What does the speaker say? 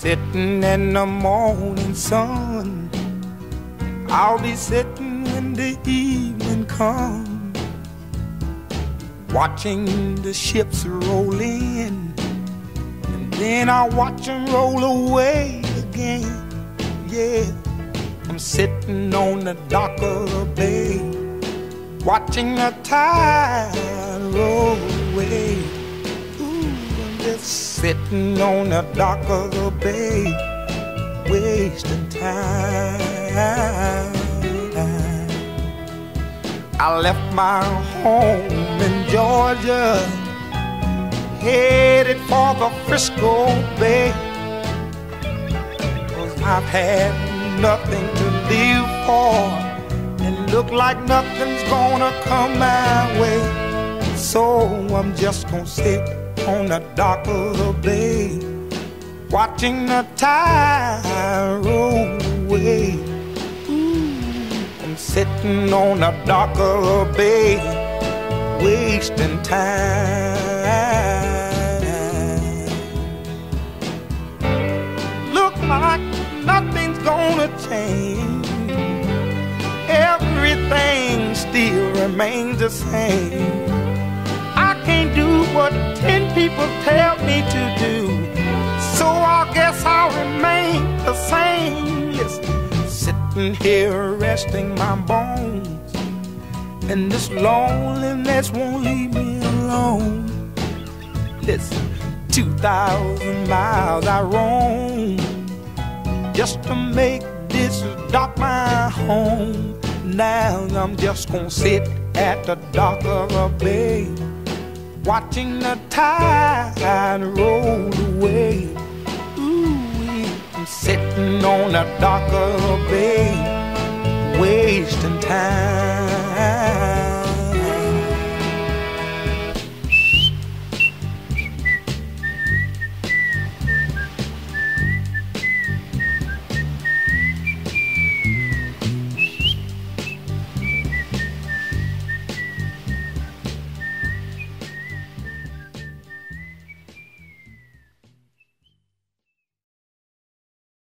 sitting in the morning sun. I'll be sitting when the evening comes, watching the ships roll in, and then I'll watch them roll away again. Yeah, I'm sitting on the dock of the bay, watching the tide roll away. Sitting on the dock of the bay, wasting time. I left my home in Georgia, headed for the Frisco Bay. Cause I've had nothing to live for, and look like nothing's gonna come my way. So I'm just gonna sit on the dock of the bay, watching the tide roll away. Ooh, I'm sitting on the dock of the bay, wasting time. Look like nothing's gonna change. Everything still remains the same. People tell me to do. So I guess I'll remain the same. Listen, sitting here resting my bones. And this loneliness won't leave me alone. Listen, 2,000 miles I roam just to make this dock my home. Now I'm just gonna sit at the dock of a bay, watching the tide roll away. Ooh, I'm sitting on a a bay, wasting time.